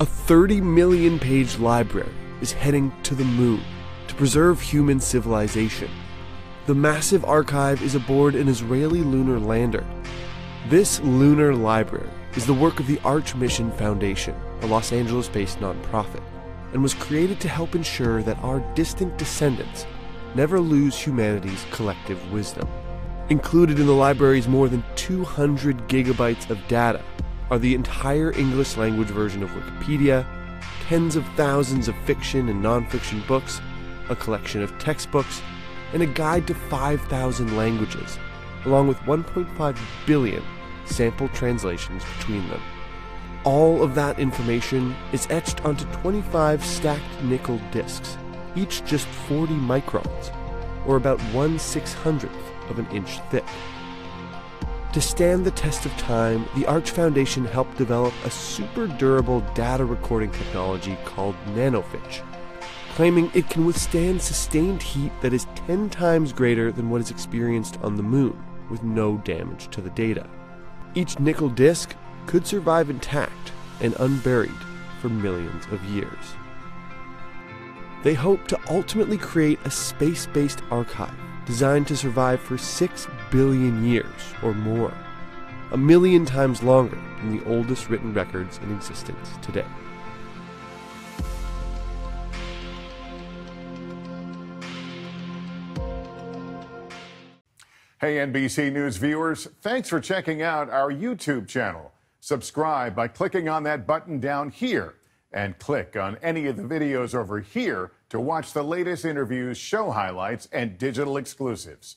A 30 million page library is heading to the moon to preserve human civilization. The massive archive is aboard an Israeli lunar lander. This lunar library is the work of the Arch Mission Foundation, a Los Angeles based nonprofit, and was created to help ensure that our distant descendants never lose humanity's collective wisdom. Included in the library's more than 200 gigabytes of data are the entire English language version of Wikipedia, tens of thousands of fiction and nonfiction books, a collection of textbooks, and a guide to 5,000 languages, along with 1.5 billion sample translations between them. All of that information is etched onto 25 stacked nickel discs, each just 40 microns, or about 1 600th of an inch thick. To stand the test of time, the Arch Foundation helped develop a super durable data recording technology called NanoFiche, claiming it can withstand sustained heat that is 10 times greater than what is experienced on the moon, with no damage to the data. Each nickel disc could survive intact and unburied for millions of years. They hope to ultimately create a space based archive designed to survive for 6 billion years or more, a million times longer than the oldest written records in existence today. Hey, NBC News viewers, thanks for checking out our YouTube channel. Subscribe by clicking on that button down here and click on any of the videos over here to watch the latest interviews, show highlights, and digital exclusives.